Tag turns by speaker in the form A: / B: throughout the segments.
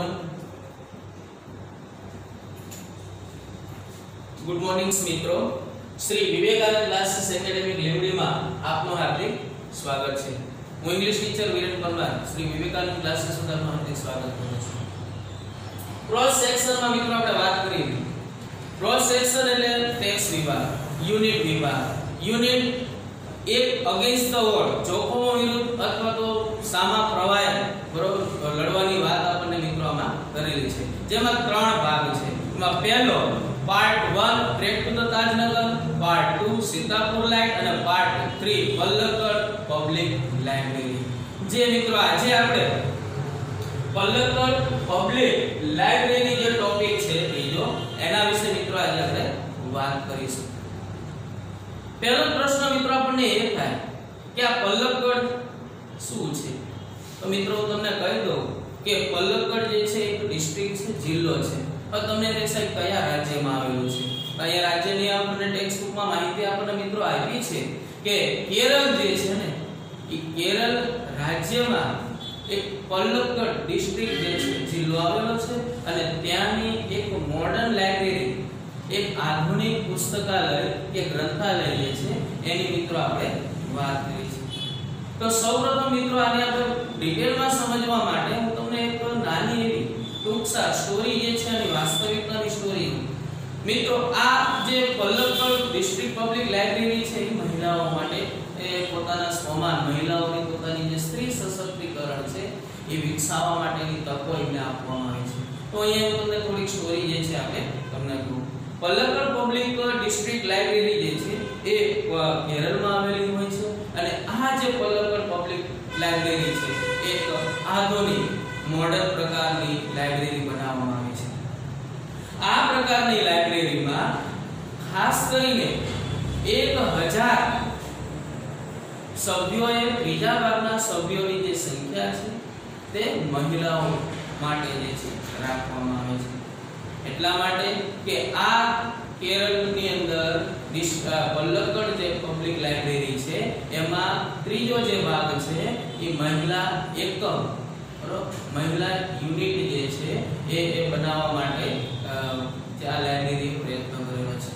A: One good morning મિત્રો. Shri Vivekanand classes academy લીમડીમાં આપનું હાર્દિક સ્વાગત છે. હું ઇંગ્લિશ ટીચર વિરેન પરમાર. શ્રી વિવેકાનંદ ક્લાસીસમાં હાર્દિક સ્વાગત કરું છું. ક્રોસ સેક્શનમાં મિત્રો આપણે વાત કરી. ક્રોસ સેક્શન એટલે ટેક્સ વિભાગ યુનિટ વિભાગ. યુનિટ એક અગેન્સ્ટ ધ વોલ જોખમો વિરુદ્ધ અથવા તો સામા પ્રવાહ, બરોબર, લડવાની વાત આપણને મિત્રો આમાં કરેલી છે જેમાં ત્રણ ભાગ છે. એમાં પહેલો part 1 track the Tajnagar part 2 Sitapur light અને પાર્ટ 3 પલ્લકડ પબ્લિક લાઇબ્રેરી જે મિત્રો આજે આપણે પલ્લકડ પબ્લિક લાઇબ્રેરી જે ટોપિક છે બીજો એના વિશે મિત્રો આજે આપણે વાત કરીશું. પહેલો પ્રશ્ન મિત્રો આપણને એ થાય કે આ પલ્લકડ શું છે? તો મિત્રો હું તમને કહી દઉં કે પલ્લવગઢ જે છે, એક ડિસ્ટ્રિક્ટ છે, જિલ્લો છે. હવે તમને તે સાહેબ કયા રાજ્યમાં આવેલું છે? અહીંયા રાજ્યની આપણને ટેક્સ્ટ બુકમાં માહિતી આપણને મિત્રો આપી છે કે કેરળ જે છે ને, એ કેરળ રાજ્યમાં એક પલ્લવગઢ ડિસ્ટ્રિક્ટ જે છે, જિલ્લો આવેલો છે અને ત્યાંની એક મોડર્ન લાઇબ્રેરી એક આધુનિક પુસ્તકાલય કે ગ્રંથાલય જે છે, એની મિત્રો આપણે વાત કરી છે. તો સૌપ્રથમ મિત્રો આને આપણે ડિટેલમાં સમજવા માટે હું નાની એવી ટૂંકસા સ્ટોરી જે છે એની વાસ્તવિકતાની સ્ટોરી મિત્રો, આ જે પલ્લકડ ડિસ્ટ્રિક્ટ પબ્લિક લાઇબ્રેરી છે એ મહિલાઓ માટે, એ પોતાના સ્વમાન મહિલાઓની પોતાની જે સ્ત્રી સશક્તિકરણ છે, એ વિકસાવવા માટેની તકો એમને આપવામાં આવી છે. તો અહીંયા હું તમને થોડીક સ્ટોરી જે છે આપણે તમને કહું. પલ્લકડ પબ્લિક ડિસ્ટ્રિક્ટ લાઇબ્રેરી જે છે, એ કેરળમાં આવેલી હોય છે અને આ જે પલ્લકડ પબ્લિક લાઇબ્રેરી છે એક આધુનિક મોડર્ન પ્રકારની લાઇબ્રેરી બનાવવામાં આવી છે. આ પ્રકારની લાઇબ્રેરીમાં ખાસ કરીને 1000 સભ્યોએ ત્રીજા ભાગના સભ્યોની જે સંખ્યા છે, તે મહિલાઓ માટે જે છે રાખવામાં આવે છે. એટલા માટે કે આ કેરળની અંદર પલ્લકડ જે પબ્લિક લાઇબ્રેરી છે, એમાં ત્રીજો જે ભાગ છે, એ મહિલા એકમ બરોબર? મહિલા યુનિટ જે છે, એ એ બનાવવા માટે આ લાઇબ્રેરી પ્રયત્ન કરેલો છે.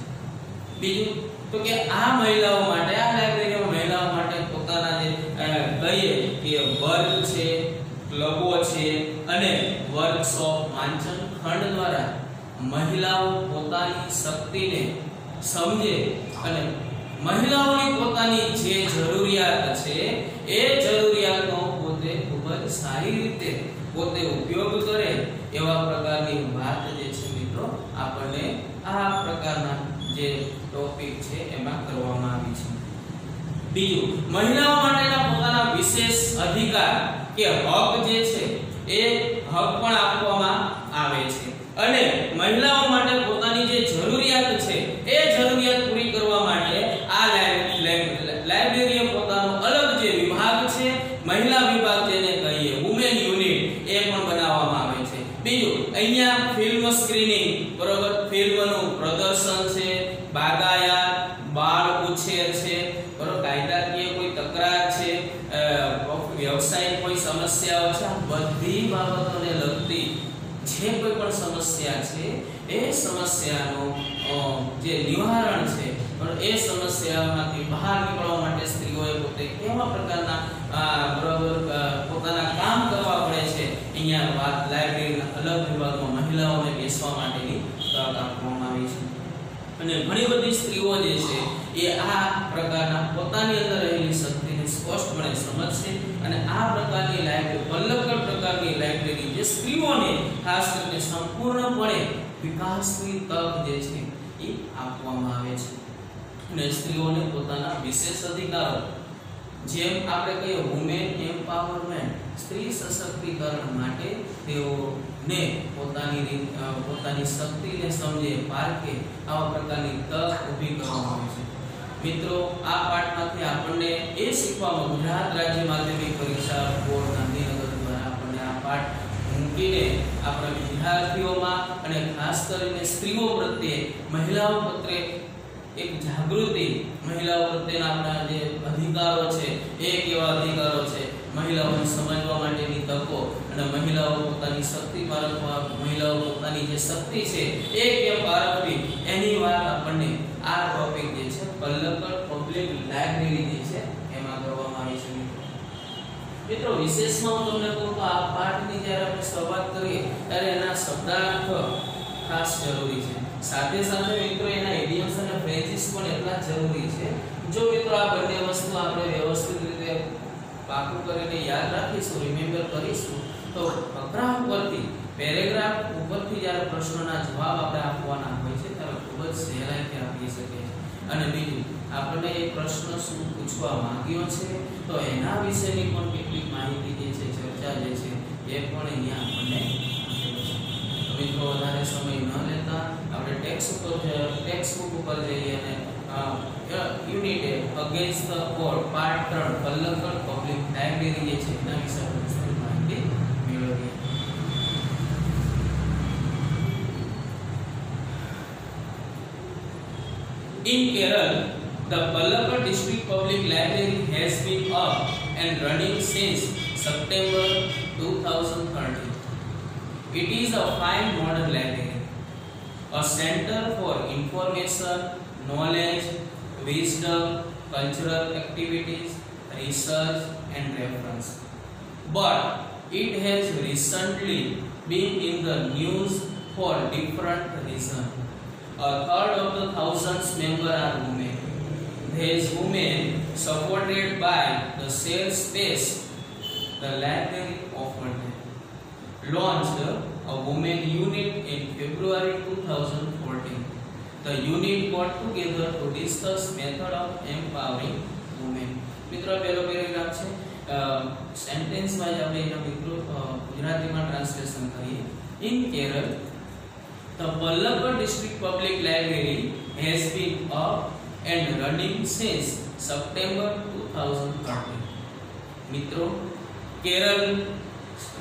A: બીજું તો કે આ મહિલાઓ માટે, આ લાઇબ્રેરીમાં મહિલાઓ માટે પોતાના જે કહીએ કે વર્ગ છે, ક્લબો છે અને વર્કશોપ વાંચન ખંડ દ્વારા મહિલાઓ પોતાની શક્તિને સમજે અને મહિલાઓની પોતાની જે જરૂરિયાત છે, એ જરૂરિયાતનો જ સારી રીતે પોતે ઉપયોગ કરે એવા પ્રકારની વાત જે છે મિત્રો, આપણને આ પ્રકારના જે ટોપિક છે એમાં કરવામાં આવી છે. બીજું, મહિલાઓ માટેના પોતાના વિશેષ અધિકાર કે હક જે છે એ હક પણ આપવામાં આવે છે. અને મહિલાઓ માટે પોતાની જે જરૂરિયાત છે એ જરૂરિયાત પૂરી કરવા માટે આ લાઇબ્રેરીએ પોતાનો અલગ જે વિભાગ છે મહિલા વિભાગ જેને કહીએ વુમેન યુનિટ એ પણ બનાવવામાં આવે છે બીજું અહીંયા ફિલ્મ સ્ક્રીનિંગ બરોબર ફિલ્મનું પ્રદર્શન છે બાગાયત બાળ ઉછેર છે બરોબર કાયદાકીય કોઈ તકરાર છે વ્યવસાયિક કોઈ સમસ્યાઓ છે આ બધી બાબતોને લગતી જે કોઈ પણ સમસ્યા છે એ સમસ્યાનો જે નિવારણ છે પણ એ સમસ્યામાંથી બહાર નીકળવા માટે સ્ત્રીઓએ પોતે કેવા પ્રકારના બરાબર પોતાના કામ કરવા પડે છે અહીંયા વાત લાઇબ્રેરીના અલગ વિભાગમાં મહિલાઓને બેસવા માટેની તક આપવામાં આવી છે અને ઘણી બધી સ્ત્રીઓ જે છે, એ આ પ્રકારના પોતાની અંદર રહેલી શક્તિને સ્પષ્ટપણે સમજશે અને આ પ્રકારની લાઇબ્રેરી પલ્લકડ પ્રકારની લાઇબ્રેરી જે સ્ત્રીઓને ખાસ કરીને સંપૂર્ણપણે વિકાસની તક જે છે, એ આપવામાં આવે છે. અને સ્ત્રીઓને પોતાના વિશેષ અધિકારો, જેમ આપણે કહીએ વુમેન એમ્પાવરમેન્ટ સ્ત્રી સશક્તિકરણ માટે તેઓને પોતાની પોતાની શક્તિને સમજે, પારખે આવા પ્રકારની તક ઊભી કરવામાં આવે છે. મિત્રો, આ પાઠમાંથી આપણને એ શીખવામાં ગુજરાત રાજ્ય માધ્યમિક પરીક્ષા બોર્ડ ગાંધીનગર દ્વારા આપણને આ પાઠ મૂકીને આપણા વિદ્યાર્થીઓમાં અને ખાસ કરીને સ્ત્રીઓ પ્રત્યે મહિલાઓ પ્રત્યે એક જાગૃતિ, મહિલાઓ પ્રત્યેના આપણા જે અધિકારો છે, એ કેવા અધિકારો છે મહિલાઓને સમજવા માટેની તકો અને મહિલાઓ પોતાની શક્તિ પારખવા, મહિલાઓ પોતાની જે શક્તિ છે એ કેમ પારખવી, એની વાત આપણને આ ટોપિક જે છે પલ્લકડ પબ્લિક લાઇબ્રેરી જે છે, એમાં કરવામાં આવી છે મિત્રો. વિશેષમાં હું તમને કહું તો આ પાઠની જ્યારે આપણે શરૂઆત કરીએ, ત્યારે એના શબ્દાર્થ ખાસ જરૂરી છે. સાથે સાથે મિત્રો, એના ઇડિયમ્સ અને ફ્રેઝિસ પણ એટલા જરૂરી છે. જો મિત્રો આ બંને વસ્તુ આપણે વ્યવસ્થિત રીતે પાકું કરીને યાદ રાખીશું રિમેમ્બર કરીશું, તો ફકરા ઉપરથી પેરેગ્રાફ ઉપરથી જ્યારે પ્રશ્નોના જવાબ આપણે આપવાના હોય છે, ત્યારે ખૂબ જ સહેલાઈથી આપી શકીએ અને બીજું, આપણને એ પ્રશ્ન શું પૂછવા માંગ્યો છે, તો એના વિશેની પણ કેટલીક માહિતી જે છે, ચર્ચા જે છે, એ પણ અહીંયા આપણને મિત્રો, વધારે સમય ન લેતા, આપણે ટેક્સ ઉપર ટેક્સ બુક ઉપર જઈએ અને Unit against the code part 3 Palakkad public library જે છે એના વિશે આપણે વિસ્તૃત માહિતી મેળવીએ In Kerala, the Palakkad District Public Library has been up and running since September 2013. It is a fine modern library, a center for information, knowledge, wisdom, cultural activities, research, and reference. But it has recently been in the news for different reasons. A third of the thousands member are women. These women, supported by the sales space the library offered launched a women unit in February 2014. The unit got together to discuss method of empowering women. મિત્રો પહેલો paragraph છે sentence wise આપણે એના મિત્રો ગુજરાતીમાં translation કરીએ in Kerala The Pallakad District Public Library has been up and running since September 2013. મિત્રો કેરળ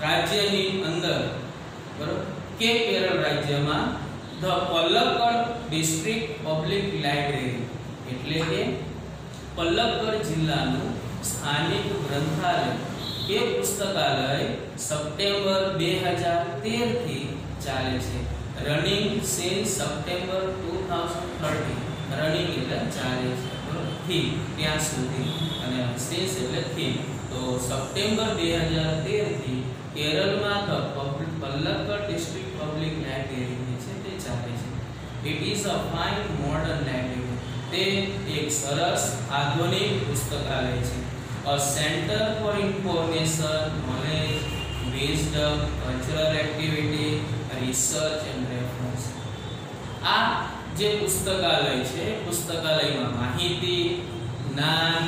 A: રાજ્યની અંદર બરોબર કે કેરળ રાજ્યમાં the Palakkad district public library એટલે કે પલ્લકડ જિલ્લાનું સ્થાનિક ગ્રંથાલય કે પુસ્તકાલય સપ્ટેમ્બર 2013 થી ચાલે છે. રનિંગ સિન્સ સપ્ટેમ્બર 2013 રનિંગ એટલે ચાલે છે. થી ત્યાં સુધી. અને સિન્સ એટલે થી તો સપ્ટેમ્બર 2013 થી કેરળમાં the Palakkad district public library it is a fine modern library તે એક સરસ આધુનિક પુસ્તકાલય છે. A centre for information knowledge wisdom cultural activity research and reference આ જે પુસ્તકાલય છે, પુસ્તકાલયમાં માહિતી, જ્ઞાન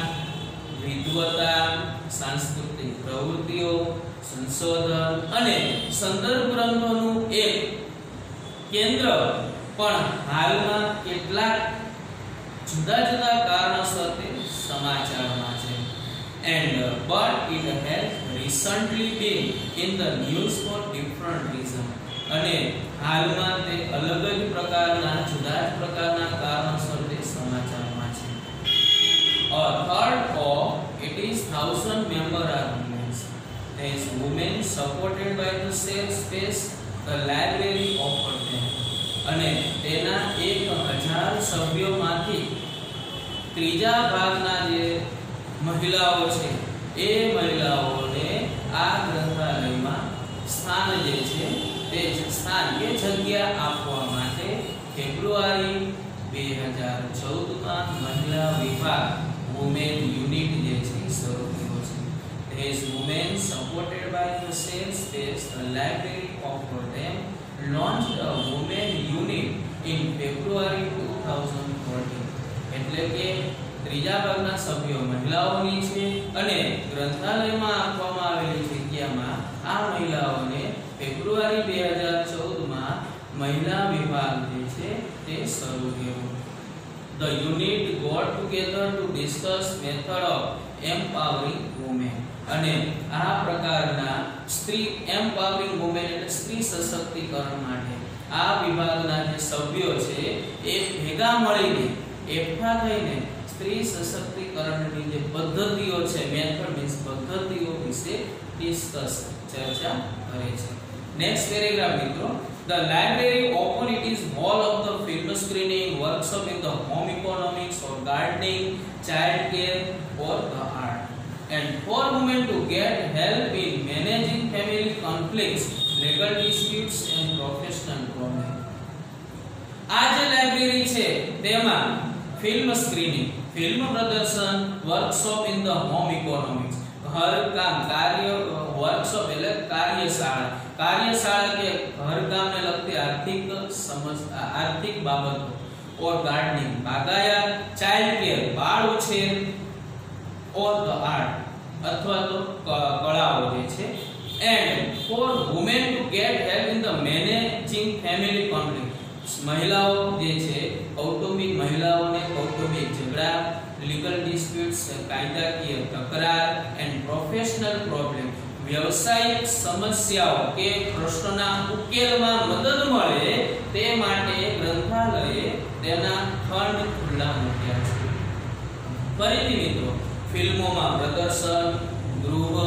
A: વિદ્વતા સાંસ્કૃતિક પ્રવૃત્તિઓ, સંશોધન અને સંદર્ભ ગ્રંથોનું એક કેન્દ્ર પણ હાલમાં કેટલાક જુદા જુદા કારણોસર તે સમાચારમાં છે uh, but it has recently been in the news for different reason અને હાલમાં તે અલગ જ પ્રકારના જુદા જ પ્રકારના કારણોસર તે સમાચારમાં છે a third of it is thousand member are women there is women supported by the same space the library offered them અને તેના એક હજાર સભ્યોમાંથી ત્રીજા ભાગના જે મહિલાઓ છે, એ મહિલાઓને આ ગ્રંથાલયમાં સ્થાન જે છે, તે સ્થાન કે જગ્યા આપવા માટે ફેબ્રુઆરી બે હજાર ચૌદમાં મહિલા વિભાગ વુમેન યુનિટ જે છે, શરૂ થયો છે. These women supported by the same space library of them launched a women unit in February 2014 એટલે કે ત્રીજા ભાગના સભ્યો મહિલાઓની છે અને ગ્રંથાલયમાં આપવામાં આવેલી જગ્યામાં આ મહિલાઓને ફેબ્રુઆરી 2014 માં મહિલા વિભાગ જે છે તે શરૂ થયો The unit got together to discuss method of empowering women અને આ પ્રકારના સ્ત્રી એમ્પાવરિંગ વુમેન એટલે સ્ત્રી સશક્તિકરણ માટે આ વિભાગના જે સભ્યો છે એ ભેગા મળીને એકઠા થઈને સ્ત્રી સશક્તિકરણની જે પદ્ધતિઓ છે મેથડ મીન્સ પદ્ધતિઓ વિશે ડિસ્કસ ચર્ચા કરે છે નેક્સ્ટ પેરેગ્રાફ મિત્રો The library open it is hall of the film screening, workshop in the home economics or gardening, child care or the art. And for women to get help in managing family conflicts, legal disputes and professional problems. આ library છે તેમાં film screening film પ્રદર્શન workshop in the home economics ઘર કામ કાર્ય workshop એટલે કાર્યશાળા. કાર્યશાળા કે ઘર કામને લગતી આર્થિક સમજ આર્થિક બાબતો. ઓર ગાર્ડનિંગ બાગાયત ચાઇલ્ડ કેર બાળ ઉછેર ઓર ધ આર્ટ અથવા તો કળાઓ જે છે. And for women to get help in the managing family conflict. મહિલાઓ જે છે, કૌટુંબિક મહિલાઓને કૌટુંબિક ઝઘડા લીગલ ડિસ્પ્યુટ્સ કાયદાકીય તકરાર એન્ડ પ્રોફેશનલ પ્રોબ્લેમ વ્યવસાયિક સમસ્યાઓ કે પ્રશ્નોના ઉકેલમાં મદદ મળે તે માટે ગ્રંથાલયે તેના ખંડ ખુલ્લા મૂક્યા છે. ફરીથી મિત્રો ફિલ્મોમાં પ્રદર્શન, ગૃહ,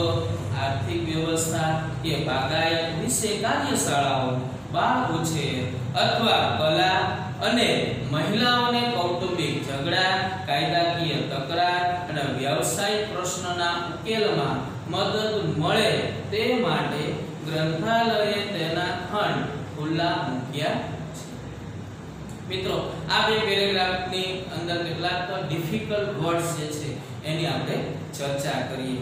A: આર્થિક વ્યવસ્થા કે બાગાયત વિશે કાર્યશાળાઓ બાળ ઉછેર અથવા કલા અને મહિલાઓને કૌટુંબિક ઝઘડા, કાયદાકીય તકરાર અને વ્યવસાયિક પ્રશ્નોના ઉકેલમાં મદદ મળે તે માટે ગ્રંથાલયે તેના ખંડ ખુલ્લા મૂક્યા છે. મિત્રો, આ બે પેરેગ્રાફની અંદર કેટલાક ડિફિકલ્ટ વર્ડ્સ જે છે એની આપણે ચર્ચા કરીએ.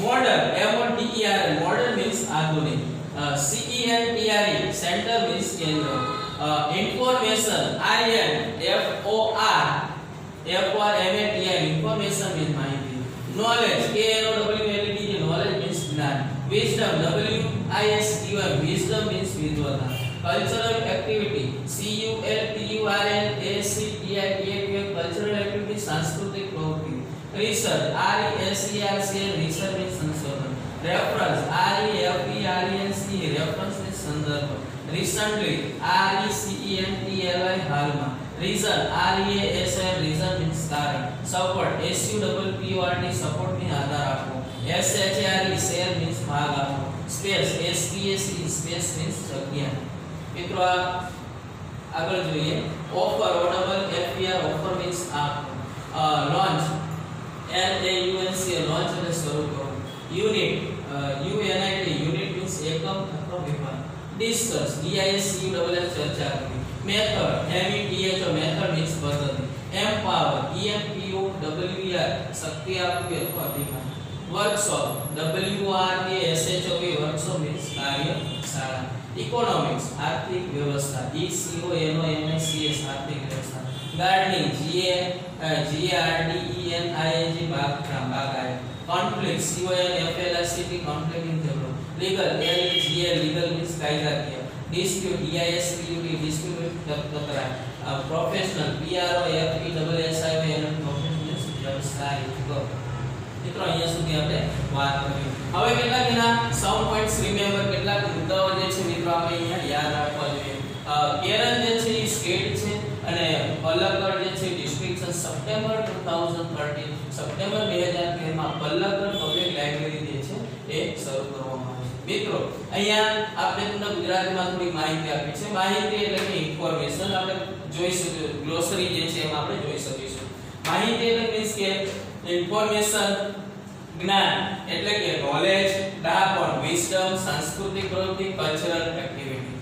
A: Modern M O D E R modern means આધુનિક. C E N T R E centre means કેન્દ્ર. Information I N F O R F R M A T R information means માહિતી. Knowledge K N O W L E D knowledge means જ્ઞાન. Wisdom W I S T Y wisdom means વિદ્વતા cultural activity C U L T U R L A C research R E S E R C L research means સંશોધન reference R E F E R E N C reference means સંદર્ભ recently R E C E N T L I હાલમાં reason R E A S L reason means કારણ support S U double P R T support ને આધાર આપો S H R E share means ભાગ આપવો space S T S E space means જગ્યા મિત્રો આગળ જોઈએ offer O double F P R offer means launch L A U N C launch એટલે શરૂ કરો unit U N I T unit means એકમ અથવા વિભાગ discuss D I S U double S ચર્ચા કરવી method M E T H O method means પદ્ધતિ empower E M P O W R શક્તિ આપવી અથવા અભિમાન workshop W R K S H O V workshop means કાર્યશાળા economics આર્થિક વ્યવસ્થા E C O N O M S C S આર્થિક વ્યવસ્થા gardening G A G R D E N I A G બાગકામ બાગાયત conflict C O N F L R C T conflict in ઝઘડો legal L E G A legal means કાયદાકીય dispute D I S P U T dispute તકરાર professional P R O F E double S I N professional વ્યવસાયિક મિત્રો અહીંયા સુધી આપણે વાત કરી હવે કેટલાક એના સમ પોઈન્ટ્સ રિમેમ્બર કેટલાક મુદ્દાઓ જે છે મિત્રો આપણે અહીંયા યાદ રાખવા જોઈએ અ, કેરળ પલ્લકડ જે છે ડિસ્ટ્રિક્ટ સપ્ટેમ્બર 2013 સપ્ટેમ્બર 2013 માં પલ્લકડ પબ્લિક લાઇબ્રેરી જે છે, એ શરૂ કરવામાં આવી છે. મિત્રો, અહીંયા આપણે તમને ગુજરાતીમાં થોડી માહિતી આપી છે. માહિતી એટલે કે ઇન્ફોર્મેશન આપણે જોઈ શકીએ ગ્લોસરી જે છે એમાં આપણે જોઈ શકીશું માહિતી એટલે મીન્સ કે ઇન્ફોર્મેશન જ્ઞાન, એટલે કે નોલેજ ડાપણ વિઝડમ સાંસ્કૃતિક પ્રવૃત્તિ કલ્ચરલ એક્ટિવિટી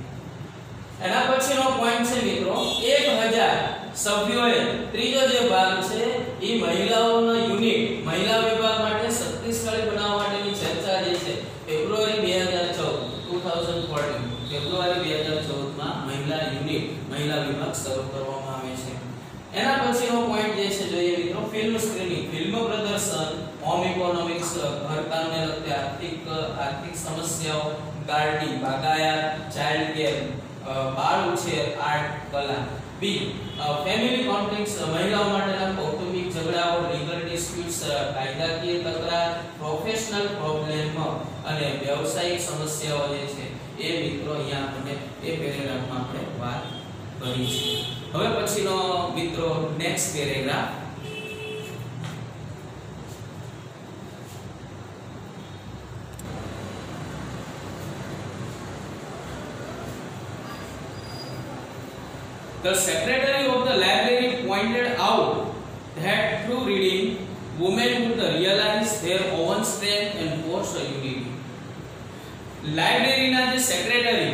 A: એના પછીનો પોઈન્ટ છે, મિત્રો 1000 સભ્યોએ ત્રીજો જે ભાગ છે એ મહિલાઓનો યુનિટ. મહિલા વિભાગ માટે શક્તિશાળી બનાવવા માટેની ચર્ચા જે છે, ફેબ્રુઆરી 2014 2014 ફેબ્રુઆરી 2014 માં મહિલા યુનિટ, મહિલા વિભાગ શરૂ કરવામાં આવે છે. એના પછીનો પોઈન્ટ જે છે જોઈએ મિત્રો ફિલ્મ સ્ક્રીનિંગ ફિલ્મ પ્રદર્શન હોમ ઇકોનોમિક્સ ઘરકામને લગતી આર્થિક આર્થિક સમસ્યાઓ ગાર્ડી બાગાયત ચાઇલ્ડ કેર બાળ ઉછેર આર્ટ કલા. બી. ફેમિલી કોન્ફ્લિક્ટ્સ મહિલાઓ માટેના કૌટુંબિક ઝઘડાઓ લીગલ ડિસ્પ્યુટ્સ કાયદાકીય તકરાર પ્રોફેશનલ પ્રોબ્લેમ અને વ્યવસાયિક સમસ્યાઓ જે છે, એ મિત્રો અહીંયા આપણે એ પેરેગ્રાફમાં આપણે વાત કરી છે. હવે પછીનો મિત્રો next paragraph The secretary pointed out that through reading, women would realize their own strength and force a unity. લાઇબ્રેરીના જે સેક્રેટરી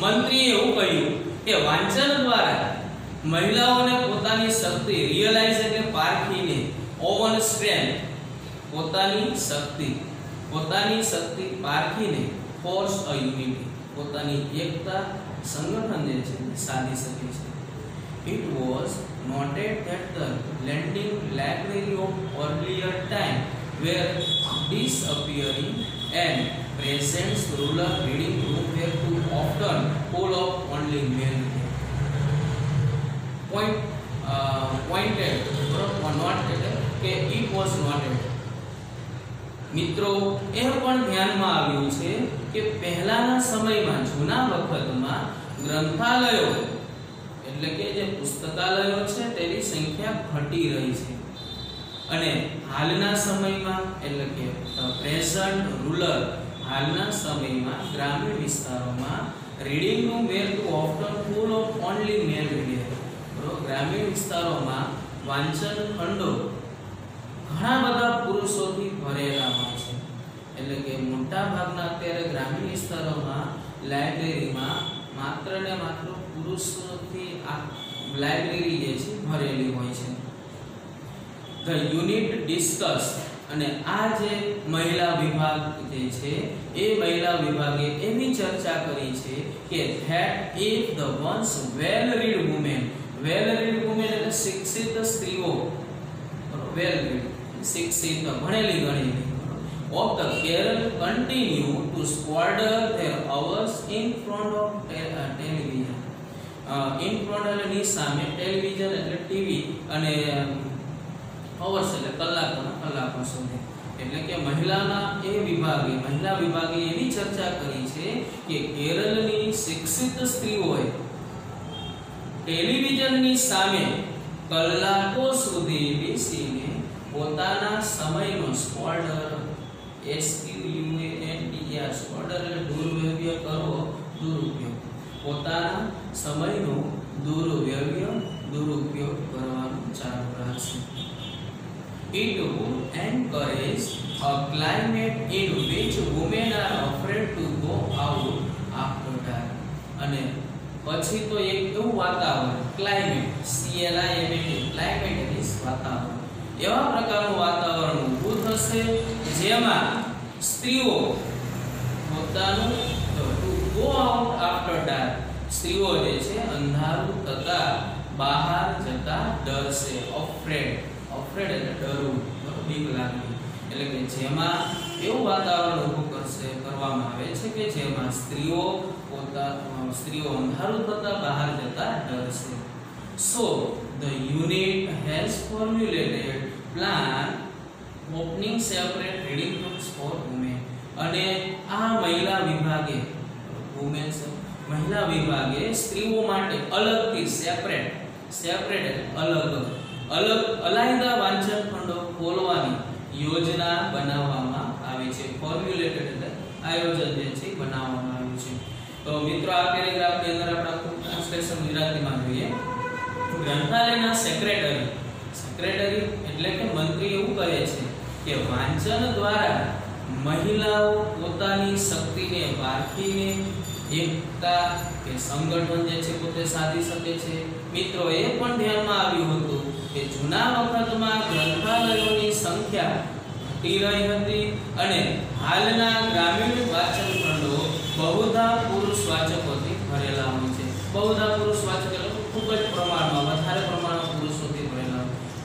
A: મંત્રીએ એવું કહ્યું કે વાંચન દ્વારા મહિલાઓને પોતાની શક્તિ રિયલાઇઝ એટલે પારખીને ઓવન સ્ટ્રેન્થ પોતાની શક્તિ પોતાની શક્તિ પારખીને ફોર્સ અ યુનિટી પોતાની એકતા સંગઠન જે છે સાધી શકે છે it was noted that the lending library of earlier time were disappearing and present rural reading room were too often full of only men. point uh, pointed or not કે it was noted મિત્રો એ પણ ધ્યાનમાં આવ્યું છે કે પહેલાના સમયમાં જૂના વખતમાં ગ્રંથાલયો એટલે કે જે પુસ્તકાલયો છે તેની સંખ્યા ઘટી રહી છે. અને હાલના સમયમાં એટલે કે પ્રેઝન્ટ રૂરલ હાલના સમયમાં ગ્રામીણ વિસ્તારોમાં રીડિંગનું male to often full of only male reader બરોબર ગ્રામીણ વિસ્તારોમાં વાંચન ખંડો ઘણા બધા પુરુષોથી ભરેલા હોય છે. એટલે કે મોટા ભાગના અત્યારે ગ્રામીણ વિસ્તારોમાં લાઇબ્રેરીમાં માત્ર ને માત્ર પુરુષોથી આ લાઇબ્રેરી જે છે, ભરેલી હોય છે ધ યુનિટ ડિસ્કસ અને આ જે મહિલા વિભાગ જે છે, એ મહિલા વિભાગે એવી ચર્ચા કરી છે કે that if the once well read women well read women એટલે શિક્ષિત સ્ત્રીઓ વેલ રીડ શિક્ષિત ભણેલી ગણેલી of the Kerala continue to squander their hours in front of te television. Uh, in front ની સામે ટેલિવિઝન એટલે ટીવી અને અવર્સ એટલે કલાકોના કલાકો સુધી. એટલે કે મહિલાના એ વિભાગે મહિલા વિભાગે એવી ચર્ચા કરી છે કે કેરળની શિક્ષિત સ્ત્રીઓએ ટેલિવિઝનની સામે કલાકો સુધી બેસીને પોતાના સમયનો સ્ક્વોર્ડર આર સ્ક્વોર્ડર એટલે દુર્વ્યવ્ય કરવો દુરુપયોગ. પોતાના સમયનો દુરુવ્યવ્ય દુરુપયોગ કરવાનું ચાલુ રાખશે It would encourage a climate in which women are afraid to go out. after. અને પછી તો એક એવું વાતાવરણ ક્લાઇમેટ સીએલઆઈએમએ ક્લાઇમેટ એટલે વાતાવરણ. એવા પ્રકારનું વાતાવરણ ઊભું થશે જેમાં સ્ત્રીઓ પોતાનું ટુ out after dark સ્ત્રીઓ જે છે, અંધારું થતા બહાર જતા ડરશે અફ્રેડ અફ્રેડ એટલે ડરવું બીક લાગવી. એટલે કે જેમાં એવું વાતાવરણ ઊભું કરશે, કરવામાં આવે છે કે જેમાં સ્ત્રીઓ પોતા સ્ત્રીઓ અંધારું થતા બહાર જતા ડરશે so the unit has formulated plan opening separate reading books for women અને આ મહિલા વિભાગે વુમેન મહિલા વિભાગે સ્ત્રીઓ માટે અલગથી સેપરેટ સેપરેટ અલગ અલગ અલાયદા વાંચન ખંડો ખોલવાની યોજના બનાવવામાં આવી છે. ફોર્મ્યુલેટેડ એટલે આયોજન જે છે બનાવવામાં આવ્યું છે. તો મિત્રો, આ પેરેગ્રાફની અંદર આપણે ટ્રાન્સલેશન ગુજરાતીમાં જોઈએ. ગ્રંથાલયના સેક્રેટરી સેક્રેટરી એટલે કે મંત્રી એવું કહે છે કે વાંચન દ્વારા મહિલાઓ પોતાની શક્તિને પારખીને એકતા કે સંગઠન જે છે પોતે સાધી શકે છે. મિત્રો, એ પણ ધ્યાનમાં આવ્યું હતું કે જૂના વખતમાં ગ્રંથાલયોની સંખ્યા ઘટી રહી હતી અને હાલના ગ્રામીણ વાચન ખંડો બહુધા પુરુષ વાચકોથી ભરેલા હોય છે. બહુધા પુરુષ વાચક ખૂબ જ પ્રમાણમાં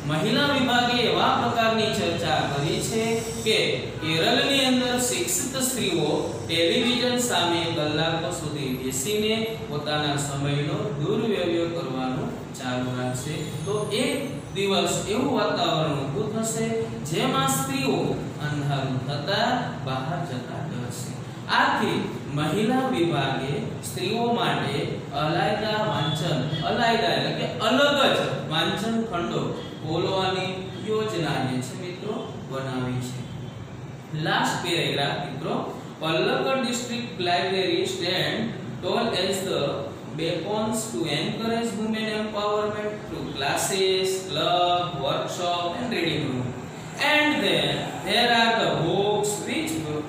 A: મહિલા વિભાગે એવા પ્રકારની ચર્ચા કરી છે કે કેરળની અંદર શિક્ષિત સ્ત્રીઓ ટેલિવિઝન સામે કલાકો સુધી બેસીને પોતાના સમયનો દુર્વ્યવહાર કરવાનું ચાલુ રાખશે. તો એક દિવસ એવું વાતાવરણ ઊભું થશે જેમાં સ્ત્રીઓ અંધારું થતા બહાર જતા ડરશે. આથી મહિલા વિભાગે સ્ત્રીઓ માટે અલાયદા વાંચન, અલાયદા એટલે કે અલગ જ વાંચન ખંડો ખોલવાની યોજના જે છે મિત્રો બનાવી છે લાસ્ટ પેરેગ્રાફ મિત્રો Palakkad district library stand tall as the beacons to encourage women empowerment through classes, club, workshop and reading room. And then there are the books which will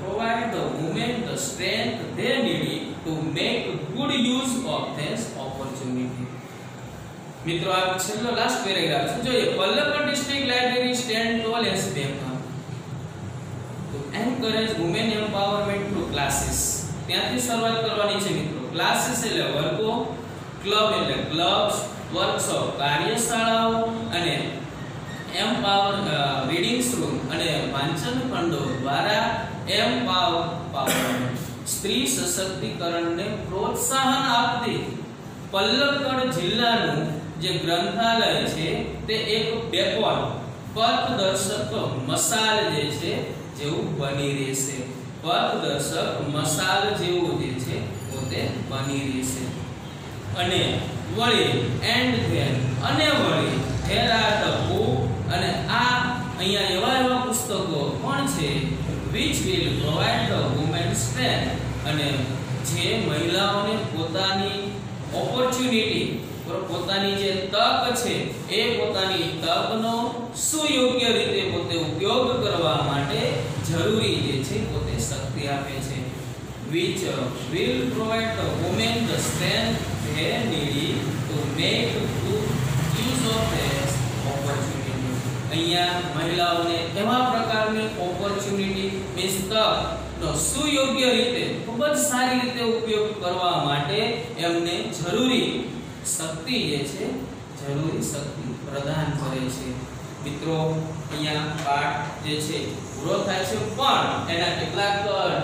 A: provide the women the strength they need to make good use of this. મિત્રો, આ છેલ્લો last paragraph છે જોઈએ Palakkad district library stand tall as beacon to encourage women empowerment through classes ત્યાંથી શરૂઆત કરવાની છે મિત્રો. ક્લાસીસ એટલે વર્ગો ક્લબ એટલે ક્લબ્સ વર્કશોપ કાર્યશાળાઓ અને એમ્પાવર રીડિંગ્સ રૂમ અને વાંચન ખંડો દ્વારા એમ્પાવરમેન્ટ સ્ત્રી સશક્તિકરણને પ્રોત્સાહન આપતી પલ્લકડ જિલ્લાનું જે ગ્રંથાલય છે, તે એક બેકોન પથદર્શક મસાલ જે છે, જેવું બની રહેશે. પથદર્શક મસાલ જેવું જે છે, પોતે બની રહેશે. અને વળી એન્ડ ધેન અને વળી ધેર આર અને આ અહીંયા એવા એવા પુસ્તકો પણ છે, which will provide the women strength. અને જે મહિલાઓને પોતાની ઓપોર્ચ્યુનિટી પોતાની જે તક છે, એ પોતાની તકનો સુયોગ્ય રીતે પોતે ઉપયોગ કરવા માટે જરૂરી જે છે, પોતે શક્તિ આપે છે. Which will provide the women the strength they need to make good use of this opportunity. અહીંયા મહિલાઓને એવા પ્રકારની ઓપોર્ચ્યુનિટી મીન્સ તકનો સુયોગ્ય રીતે, ખૂબ જ સારી રીતે ઉપયોગ કરવા માટે એમને જરૂરી શક્તિ જે છે, જરૂરી શક્તિ પ્રદાન કરે છે. મિત્રો, અહીંયા પાઠ જે છે, પૂરો થાય છે, પણ એના કેટલાક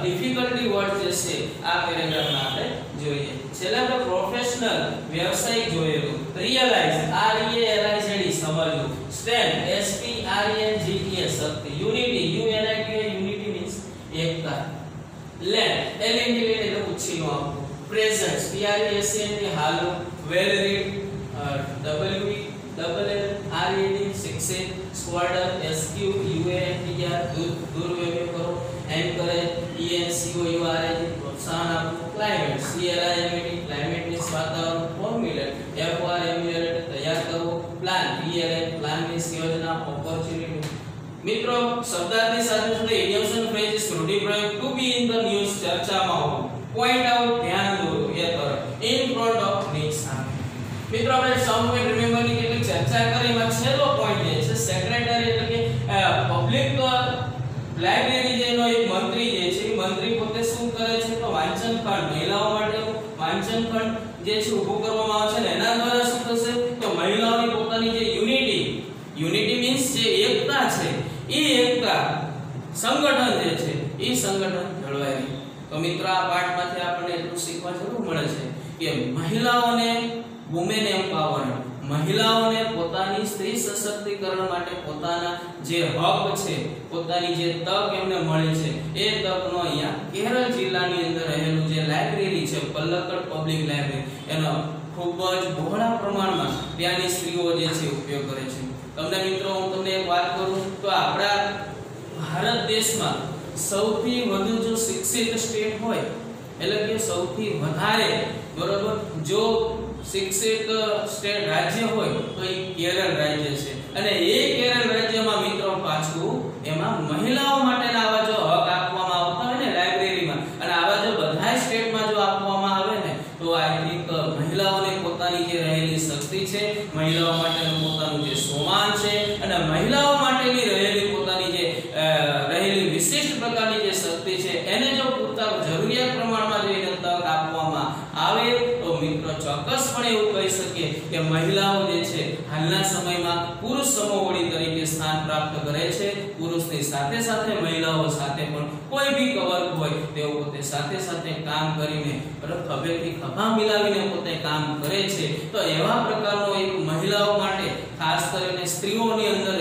A: ડિફિકલ્ટી વર્ડ જે છે, આ પેરેગ્રાફમાં આપણે જોઈએ. છેલ્લે આપણે પ્રોફેશનલ વ્યવસાયિક જોયેલું. Realize R E L I Z સમજવું. Strength S P R N G T A Shakti. Unity U N I T unity means Ekta. Land L N D એટલે ઉછીનો આપવું presence P R S N T હાલો well read W E double L R E D શિક્ષિત squander S Q U A N T R દુર્વ્યવહાર કરો encourage E N C O U R A પ્રોત્સાહન આપવું climate C L I M T climate means વાતાવરણ formulate F R M U L તૈયાર કરવો plan P L N plan means યોજના opportunity મિત્રો શબ્દાર્થની સાથે સાથે idioms and phrases રૂઢિપ્રયોગ to be in the news ચર્ચામાં હોવું પોઈન્ટ આઉટ ધ્યાન લાઇબ્રેરી જેનો એક મંત્રી જે છે મંત્રી પોતે શું કરે છે તો વાંચન ખંડ, મહિલાઓ માટે વાંચન ખંડ જે છે ઊભું કરવામાં આવે છે ને એના દ્વારા શું થશે તો મહિલાઓની પોતાની જે યુનિટી યુનિટી મીન્સ જે એકતા છે, એ એકતા સંગઠન જે છે, એ સંગઠન જળવાય તો મિત્રો આ પાઠમાંથી આપણને એટલું શીખવા જરૂર મળે છે કે મહિલાઓને વુમેન એમ્પાવરમેન્ટ મહિલાઓને પોતાની સ્ત્રી સશક્તિકરણ માટે પોતાના જે હક છે, પોતાની જે તક એમને મળે છે, એ તકનો અહીંયા કેરળ જિલ્લાની અંદર રહેલું જે લાઇબ્રેરી છે, પલ્લકડ પબ્લિક લાઇબ્રેરી, એનો ખૂબ જ બહોળા પ્રમાણમાં ત્યાંની સ્ત્રીઓ જે છે ઉપયોગ કરે છે. તમને મિત્રો, હું તમને એક વાત કરું, તો આપણા ભારત દેશમાં સૌથી વધુ જો શિક્ષિત સ્ટેટ હોય, એટલે કે સૌથી વધારે, બરોબર, જો શિક્ષિત સ્ટેટ રાજ્ય હોય તો એ કેરળ રાજ્ય છે. અને એ કેરળ રાજ્યમાં મિત્રો પાછું એમાં મહિલાઓ માટેના આવા જો હક આપવામાં આવતા હોય ને લાઇબ્રેરીમાં અને આવા જો બધા સ્ટેટમાં જો આપવામાં આવે ને તો આઈ થિંક મહિલાઓને પોતાની જે રહેલી શક્તિ છે મહિલાઓ માટેનું પોતાનું જે સોમાન છે અને મહિલાઓ માટેની રહેલી પોતાની જે અ, રહેલી વિશિષ્ટ પ્રકારની જે શક્તિ છે એને જો પૂરતા જરૂરિયાત પ્રમાણમાં જો એને તક આપવામાં આવે તો મિત્રો ચોક્કસપણે એવું કહી શકીએ કે મહિલાઓ જે છે હાલના સમયમાં પુરુષ સમોવડી તરીકે સ્થાન પ્રાપ્ત કરે છે પુરુષની સાથે સાથે મહિલાઓ સાથે પણ કોઈ બી કવર હોય, તેઓ પોતે સાથે સાથે કામ કરીને બરાબર ખભેથી ખભા મિલાવીને પોતે કામ કરે છે. તો એવા પ્રકારનો એક મહિલાઓ માટે ખાસ કરીને સ્ત્રીઓની અંદર